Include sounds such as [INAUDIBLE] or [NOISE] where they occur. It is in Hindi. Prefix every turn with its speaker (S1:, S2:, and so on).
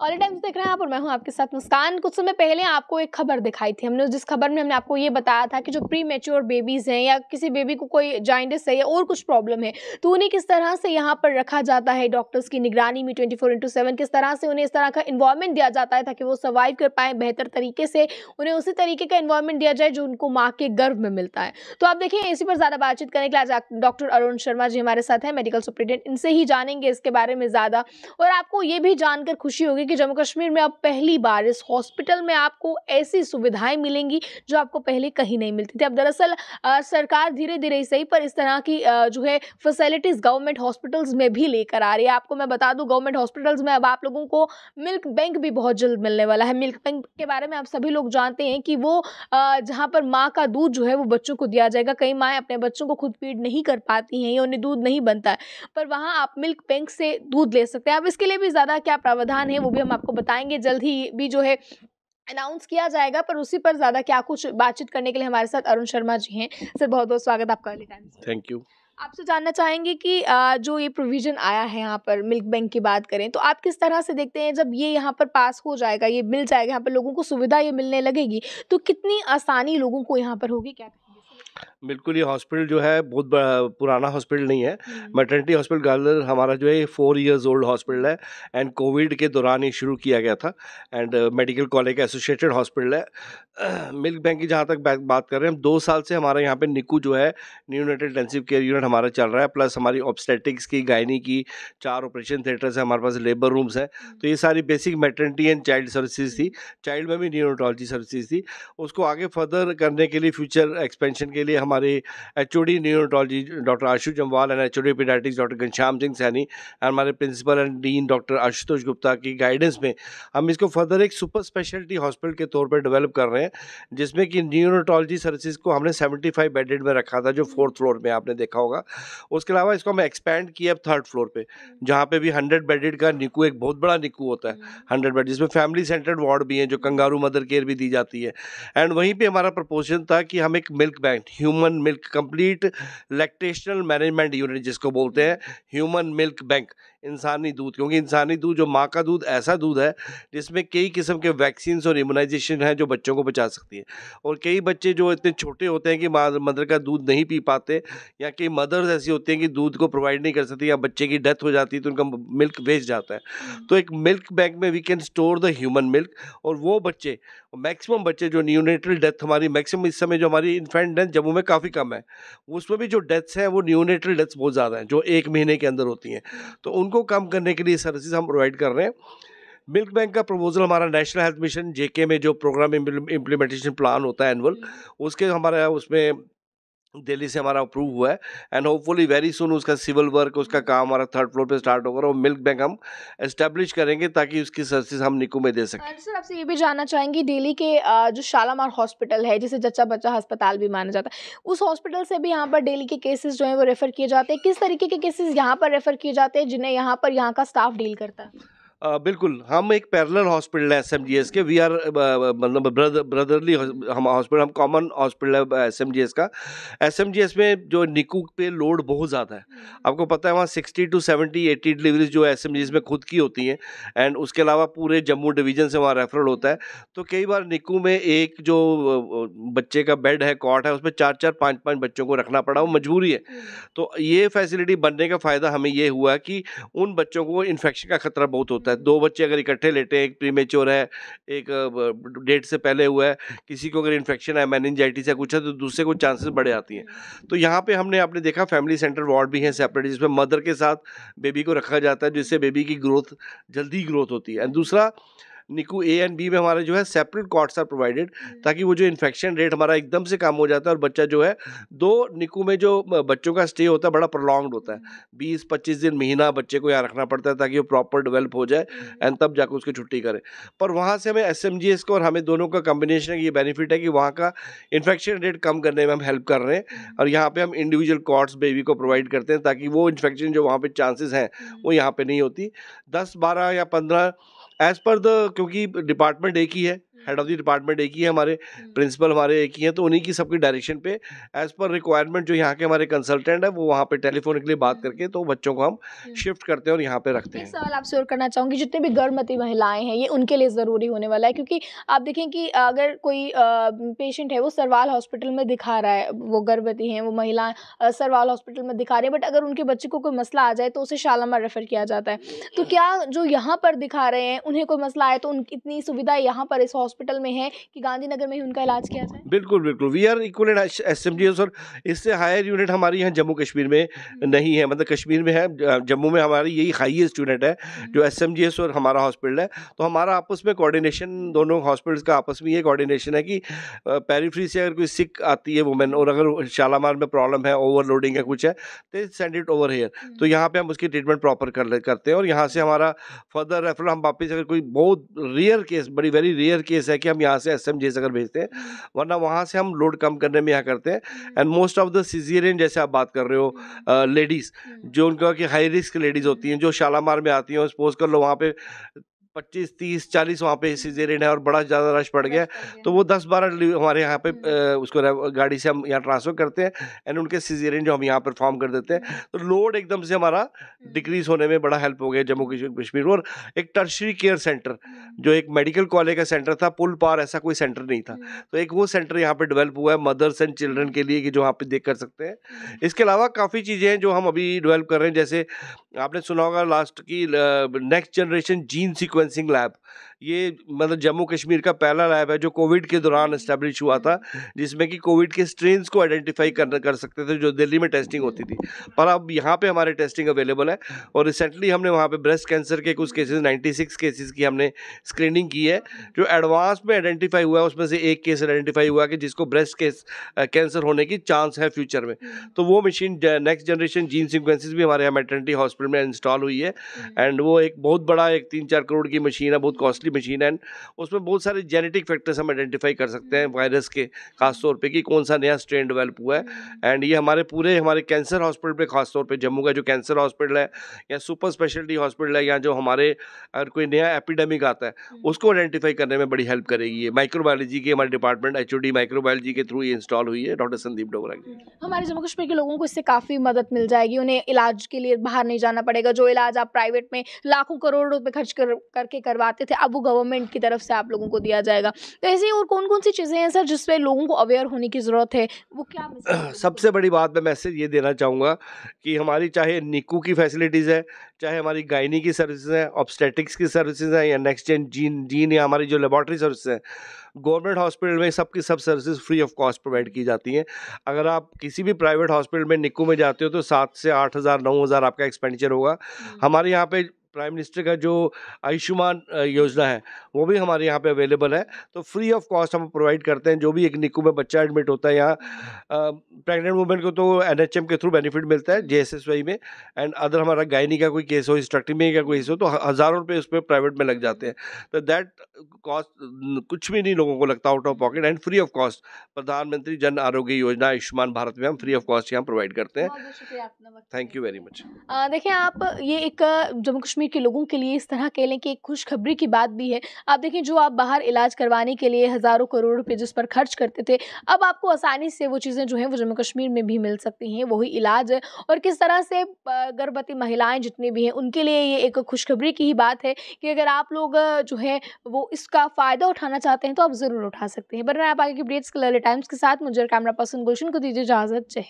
S1: ऑल टाइम्स देख रहे हैं आप और मैं हूँ आपके साथ मुस्कान। कुछ समय पहले आपको एक खबर दिखाई थी हमने, जिस खबर में हमने आपको ये बताया था कि जो प्री मेच्योर बेबीज हैं या किसी बेबी को कोई जाइंटिस है या और कुछ प्रॉब्लम है तो उन्हें किस तरह से यहाँ पर रखा जाता है डॉक्टर्स की निगरानी में ट्वेंटी फोर किस तरह से उन्हें इस तरह का इन्वायरमेंट दिया जाता है ताकि वो सर्वाइव कर पाए बेहतर तरीके से, उन्हें उसी तरीके का इन्वायरमेंट दिया जाए जो उनको माँ के गर्भ में मिलता है। तो आप देखिए, इसी पर ज़्यादा बातचीत करने के लिए आज डॉक्टर अरुण शर्मा जी हमारे साथ हैं मेडिकल सुप्रिटेंडेंट इनसे ही जानेंगे इसके बारे में ज़्यादा। और आपको ये भी जानकर खुशी होगी कि जम्मू कश्मीर में अब पहली बार इस हॉस्पिटल में आपको ऐसी सुविधाएँ मिलेंगी जो आपको पहले कहीं नहीं मिलती थी। अब दरअसल सरकार धीरे धीरे सही पर इस तरह की जो है फैसिलिटीज़ गवर्नमेंट हॉस्पिटल्स में भी लेकर आ रही है। आपको मैं बता दूँ गवर्नमेंट हॉस्पिटल्स में अब आप लोगों को मिल्क बैंक भी बहुत जल्द मिलने वाला है। मिल्क बैंक के बारे में आप सभी लोग जानते हैं कि वो जहाँ पर माँ का दूध जो है वो बच्चों को दिया जाएगा। कई माएँ अपने बच्चों को खुद फ़ीड नहीं कर पाती हैं, या उन्हें दूध नहीं बनता है, पर वहाँ आप मिल्क बैंक से दूध ले सकते हैं। अब इसके लिए भी ज़्यादा क्या प्रावधान है वो भी हम आपको बताएँगे जल्द ही भी जो है अनाउंस किया जाएगा पर उसी पर ज़्यादा क्या कुछ बातचीत करने के लिए हमारे साथ अरुण शर्मा जी हैं। सर बहुत बहुत स्वागत आपका
S2: थैंक यू
S1: आपसे जानना चाहेंगे कि जो ये प्रोविज़न आया है यहाँ पर मिल्क बैंक की बात करें तो आप किस तरह से देखते हैं जब ये यहाँ पर पास हो जाएगा ये मिल जाएगा यहाँ पर लोगों को सुविधा ये मिलने लगेगी तो कितनी आसानी लोगों को यहाँ पर होगी क्या
S2: बिल्कुल ये हॉस्पिटल जो है बहुत पुराना हॉस्पिटल नहीं है। मैटर्निटी हॉस्पिटल गालर हमारा जो है ये फोर इयर्स ओल्ड हॉस्पिटल है एंड कोविड के दौरान ही शुरू किया गया था एंड मेडिकल कॉलेज का एसोसिएटेड हॉस्पिटल है। मिल्क बैंक की जहाँ तक बात कर रहे हैं हम दो साल से हमारे यहाँ पे निकू जो है न्यूनेटल इंटेंसिव केयर यूनिट हमारा चल रहा है प्लस हमारी ऑब्स्टेटिक्स की गायनी की चार ऑपरेशन थिएटर्स है हमारे पास लेबर रूम्स हैं। तो ये सारी basic maternity and child services थी चाइल्ड में भी न्यूरोटोलॉजी सर्विसेज़ थी। उसको आगे फर्दर करने के लिए फ्यूचर एक्सपेंशन के लिए हमारे H O D neonatology, doctor Ashu Jamwal and H O D paediatrics doctor Ghanshyam Singh Saini and हमारे principal and dean doctor Ashutosh Gupta की गाइडेंस में हम इसको फर्दर एक सुपर स्पेशलिटी हॉस्पिटल के तौर पर डेवलप कर रहे हैं, जिसमें कि न्यूरोटोलॉजी सर्विसेज़ को हमने सेवेंटी फाइव बेडेड में रखा था, जो फोर्थ फ्लोर में आपने देखा होगा। उसके अलावा इसको हम एक्सपैंड किया अब थर्ड फ्लोर पे, जहाँ पे भी हंड्रेड बेडेड का निकू एक बहुत बड़ा निकू होता है हंड्रेड बेड जिसमें फैमिली सेंटर्ड वार्ड भी हैं, जो कंगारू मदर केयर भी दी जाती है। एंड वहीं पर हमारा प्रपोजन था कि हम एक milk bank human milk complete lactational management unit जिसको बोलते हैं ह्यूमन मिल्क बैंक इंसानी दूध क्योंकि इंसानी दूध जो माँ का दूध ऐसा दूध है जिसमें कई किस्म के वैक्सीन और इम्यूनाइजेशन हैं जो बच्चों को बचा सकती है। और कई बच्चे जो इतने छोटे होते हैं कि मदर का दूध नहीं पी पाते या कई मदर्स ऐसी होती हैं कि दूध को प्रोवाइड नहीं कर सकती या बच्चे की डेथ हो जाती है तो उनका मिल्क वेस्ट जाता है। हम्म। तो एक मिल्क बैंक में we can store the human milk और वो बच्चे मैक्सिमम बच्चे जो न्यूनेटल डेथ हमारी मैक्सिमम इस समय जो हमारी इन्फेंट डेथ जम्मू में काफ़ी कम है उसमें भी जो डेथ्स हैं वो न्यूनेटल डेथ्स बहुत ज़्यादा हैं जो एक महीने के अंदर होती हैं। तो उनको कम करने के लिए सर्विसेज़ हम प्रोवाइड कर रहे हैं। मिल्क बैंक का प्रपोजल हमारा नेशनल हेल्थ मिशन जेके में जो प्रोग्राम इम्प्लीमेंटेशन प्लान होता है एनुअल उसके हमारा उसमें दिल्ली से हमारा अप्रूव हुआ है एंड होपफुली वेरी सुन उसका सिविल वर्क उसका काम हमारा थर्ड फ्लोर पे स्टार्ट होगा और मिल्क बैंक हम एस्टेब्लिश करेंगे ताकि उसकी सर्विस हम निकू में दे सकें।
S1: सर आपसे ये भी जानना चाहेंगे दिल्ली के जो शालामार हॉस्पिटल है जिसे जच्चा बच्चा अस्पताल भी माना जाता है उस हॉस्पिटल से भी यहाँ पर डेली के केसेस जो है वो रेफर किए जाते हैं। किस तरीके के केसेस यहाँ पर रेफर किए जाते हैं जिन्हें यहाँ पर यहाँ का स्टाफ डील करता है?
S2: बिल्कुल हम एक पैरेलल हॉस्पिटल है एस एम जी एस के। वी आर मतलब ब्रदर ब्रदरली हम हॉस्पिटल हम कॉमन हॉस्पिटल है एस एम जी एस का। एस एम जी एस में जो निकू पे लोड बहुत ज़्यादा है। हम्म। आपको पता है वहाँ sixty to seventy eighty deliveries जो एस एम जी एस में खुद की होती हैं। एंड उसके अलावा पूरे जम्मू डिवीज़न से वहाँ रेफरल होता है। तो कई बार निकू में एक जो बच्चे का बेड है कॉट है उसमें चार चार पाँच पाँच बच्चों को रखना पड़ा वो मजबूरी है। हम्म। तो ये फैसिलिटी बनने का फ़ायदा हमें ये हुआ कि उन बच्चों को इन्फेक्शन का खतरा बहुत होता है होता है। दो बच्चे अगर इकट्ठे लेटे हैं, एक प्रीमेच्योर है, एक डेट से पहले हुआ है, किसी को अगर इन्फेक्शन है मैनजाइटिस है, कुछ है तो दूसरे को चांसेस बढ़े आती हैं। तो यहाँ पर हमने, आपने देखा फैमिली सेंटर वार्ड भी हैं सेपरेट जिसमें मदर के साथ बेबी को रखा जाता है, जिससे बेबी की ग्रोथ जल्दी ग्रोथ होती है। एंड दूसरा निकू ए एंड बी में हमारे जो है सेपरेट कॉट्स आर प्रोवाइडेड ताकि वो जो इन्फेक्शन रेट हमारा एकदम से कम हो जाता है और बच्चा जो है दो निकू में जो बच्चों का स्टे होता है बड़ा प्रोलॉन्ग होता है। बीस पच्चीस दिन महीना बच्चे को यहाँ रखना पड़ता है ताकि वो प्रॉपर डेवलप हो जाए एंड तब जाकर उसकी छुट्टी करें। पर वहाँ से हमें एस एम जी एस को और हमें दोनों का कम्बिनेशन ये बेनिफिट है कि वहाँ का इन्फेक्शन रेट कम करने में हम हेल्प कर रहे हैं और यहाँ पर हम इंडिविजुअल कॉट्स बेबी को प्रोवाइड करते हैं ताकि वो इन्फेक्शन जो वहाँ पर चांसेस हैं वो यहाँ पर नहीं होती। दस बारह या पंद्रह एज पर द क्योंकि डिपार्टमेंट एक ही है हेड ऑफ़ द डिपार्टमेंट एक ही है हमारे प्रिंसिपल हमारे एक ही हैं तो उन्हीं की सबकी डायरेक्शन पे एज पर रिक्वायरमेंट जो यहाँ के हमारे कंसल्टेंट है वो वहाँ पे टेलीफोनिकली बात करके तो बच्चों को हम शिफ्ट करते हैं और यहाँ पे रखते हैं।
S1: सवाल आपसे और करना चाहूँगी जितने भी गर्भवती महिलाएँ हैं ये उनके लिए ज़रूरी होने वाला है क्योंकि आप देखें कि अगर कोई पेशेंट है वो सरवाल हॉस्पिटल में दिखा रहा है वो गर्भवती हैं वो महिला सरवाल हॉस्पिटल में दिखा रही है बट अगर उनके बच्चे को कोई मसला आ जाए तो उसे शालामार रेफ़र किया जाता है। तो क्या जो यहाँ पर दिखा रहे हैं उन्हें कोई मसला आए तो उन इतनी सुविधा यहाँ पर इस हॉस्पिटल में है कि गांधीनगर में ही उनका इलाज किया जाए?
S2: बिल्कुल बिल्कुल। We are equal S M और इससे हायर यूनिट हमारे यहाँ जम्मू कश्मीर में नहीं है। मतलब कश्मीर में है जम्मू में हमारी यही हाईएस्ट यूनिट है जो एस एम और हमारा हॉस्पिटल है। तो हमारा आपस में कोऑर्डिनेशन दोनों हॉस्पिटल्स का आपस में ये कोऑर्डिनेशन है कि पेरीफ्री से अगर कोई सिक आती है वुमेन और अगर शालामार में प्रॉब्लम है ओवरलोडिंग है कुछ है तो सेंड इट ओवर हेयर तो यहाँ पे हम उसकी ट्रीटमेंट प्रॉपर कर करते हैं और यहाँ से हमारा फर्दर रेफरल हम वापस अगर कोई बहुत रेयर केस बड़ी वेरी रेयर केस है कि हम यहाँ से एस एम अगर भेजते हैं वरना वहाँ से हम लोड कम करने में यहाँ करते हैं। And most of the caesarean जैसे आप बात कर रहे हो लेडीज़ जो उनका कि हाई रिस्क लेडीज़ होती हैं जो शालामार में आती हैं सपोज़ कर लो वहाँ पे पच्चीस तीस चालीस वहाँ पे सीजेरियन है और बड़ा ज़्यादा रश पड़ गया तो वो दस बारह हमारे यहाँ पे उसको गाड़ी से हम यहाँ ट्रांसफ़र करते हैं एंड उनके सीजेरियन जो हम यहाँ परफॉर्म कर देते हैं। तो लोड एकदम से हमारा डिक्रीज होने में बड़ा हेल्प हो गया जम्मू कश्मीर। और एक टर्शरी केयर सेंटर जो एक मेडिकल कॉलेज का सेंटर था पुल पार ऐसा कोई सेंटर नहीं था। तो एक वो सेंटर यहाँ पर डेवलप हुआ है मदर्स एंड चिल्ड्रन के लिए कि जो आप देख कर सकते हैं। इसके अलावा काफ़ी चीज़ें हैं जो हम अभी डेवलप कर रहे हैं जैसे आपने सुना होगा लास्ट की next generation gene sequencing lab ये मतलब जम्मू कश्मीर का पहला लैब है जो कोविड के दौरान इस्टेब्लिश हुआ था जिसमें कि कोविड के स्ट्रेन्स को आइडेंटिफाई कर कर सकते थे जो दिल्ली में टेस्टिंग होती थी। पर अब यहाँ पे हमारे टेस्टिंग अवेलेबल है और रिसेंटली हमने वहाँ पे ब्रेस्ट कैंसर के कुछ केसेस 96 केसेस की हमने स्क्रीनिंग की है जो एडवांस में आइडेंटिफाई हुआ है उसमें से एक केस आइडेंटिफाई हुआ कि जिसको ब्रेस्ट केस कैंसर होने की चांस है फ्यूचर में। तो वो machine next generation gene sequences भी हमारे यहाँ मेटर्निटी हॉस्पिटल में इंस्टॉल हुई है एंड वो एक बहुत बड़ा एक तीन चार करोड़ की मशीन है बहुत कॉस्टली मशीन है उसमें बहुत सारे जेनेटिक फैक्टर्स हम आइडेंटिफाई कर सकते हैं वायरस के खास तौर पे कि कौन सा नया स्ट्रेन डेवलप हुआ है। एंड ये हमारे पूरे हमारे कैंसर हॉस्पिटल पे खास तौर पे जम्मू का जो कैंसर हॉस्पिटल है या सुपर स्पेशलिटी हॉस्पिटल है या जो हमारे अगर कोई नया एपिडेमिक आता है उसको आइडेंटिफाई करने में बड़ी हेल्प करेगी ये। माइक्रोबायोलॉजी की हमारे डिपार्टमेंट एच माइक्रोबायोलॉजी के थ्रू ये इंस्टॉल हुई है डॉक्टर संदीप डोगरा की।
S1: हमारे जम्मू कश्मीर के लोगों को इससे काफ़ी मदद मिल जाएगी। उन्हें इलाज के लिए बाहर नहीं जाना पड़ेगा। जो इलाज आप प्राइवेट में लाखों करोड़ रुपए खर्च कर करके करवाते थे अब वो गवर्नमेंट की तरफ़ से आप लोगों को दिया जाएगा। तो ऐसी और कौन कौन सी चीज़ें हैं सर जिसपे लोगों को अवेयर होने की ज़रूरत है? वो क्या [COUGHS]
S2: सबसे बड़ी बात मैं मैसेज ये देना चाहूँगा कि हमारी चाहे निकू की फैसिलिटीज़ है चाहे हमारी गायनी की सर्विसेज़ हैं ऑब्स्टेटिक्स की सर्विसेज़ हैं या नेक्स्ट जेन जीन जीन या हमारी जो लेबॉर्ट्री सर्विस हैं गवर्नमेंट हॉस्पिटल में सबकी सब services free of cost provide की जाती हैं। अगर आप किसी भी प्राइवेट हॉस्पिटल में निक्कू में जाते हो तो सात से आठ हज़ार नौ हज़ार आपका एक्सपेंडिचर होगा। हमारे यहाँ पे प्राइम मिनिस्टर का जो आयुष्मान योजना है वो भी हमारे यहाँ पे अवेलेबल है। तो फ्री ऑफ़ कॉस्ट हम प्रोवाइड करते हैं जो भी एक निक्कू में बच्चा एडमिट होता है यहाँ प्रेग्नेंट वुमेन को तो एनएचएम के थ्रू बेनिफिट मिलता है जेएसएसवाई में एंड अदर हमारा गायनी का कोई केस हो स्ट्रक्टिमी का कोई केस हो तो हज़ारों रुपये उस पर प्राइवेट में लग जाते हैं। तो दैट कॉस्ट कुछ भी नहीं लोगों को लगता out of pocket and free of cost Pradhan Mantri Jan Arogya Yojana Ayushman Bharat में हम फ्री ऑफ़ कॉस्ट यहाँ प्रोवाइड करते हैं। थैंक यू वेरी मच
S1: देखिए आप ये एक जम्मू कश्मीर के लोगों के लिए इस तरह कह लें कि एक खुशखबरी की बात भी है। आप देखें, जो आप बाहर इलाज करवाने के लिए हज़ारों करोड़ रुपए जिस पर खर्च करते थे, अब आपको आसानी से वो चीज़ें जो हैं, वो जम्मू कश्मीर में भी मिल सकती हैं, वही इलाज है। और किस तरह से गर्भवती महिलाएँ जितनी भी हैं, उनके लिए ये एक खुशखबरी की ही बात है कि अगर आप लोग जो है, वो इसका फ़ायदा उठाना चाहते हैं तो आप ज़रूर उठा सकते हैं। बरना आप आगे की अपडेट्स के लिए टाइम्स के साथ। मुझे कैमरा पर्सन गुलशन को दीजिए इजाज़त। जय